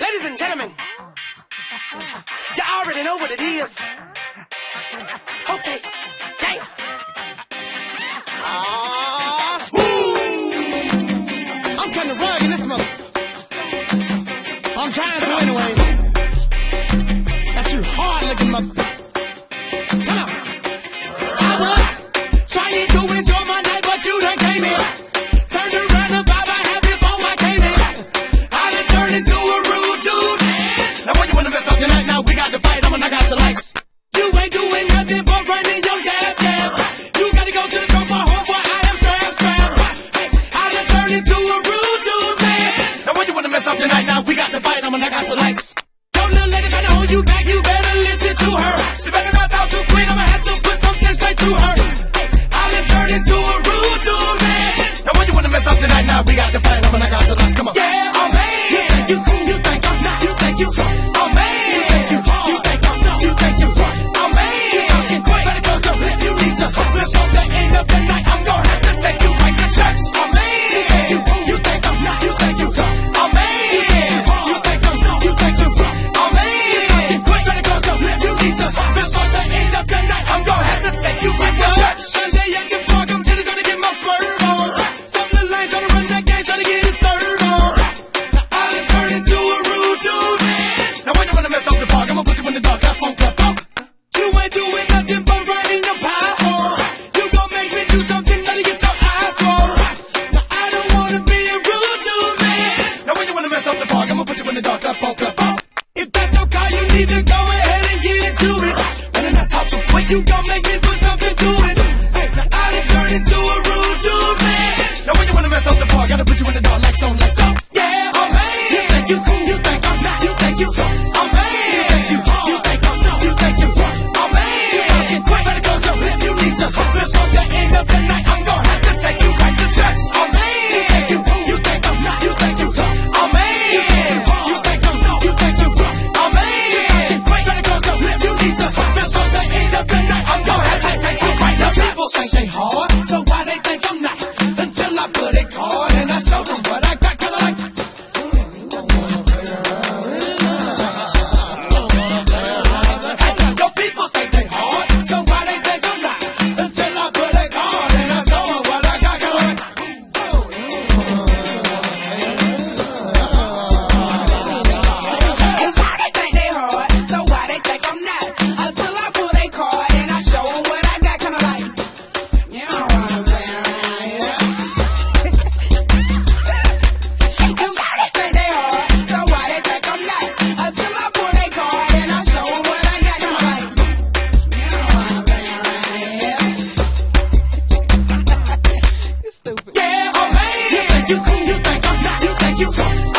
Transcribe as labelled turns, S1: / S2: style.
S1: Ladies and gentlemen, you already know what it is. Okay.
S2: so nice. You got me stupid. Yeah, oh man. You think you cool? You think I'm not? You think you tough?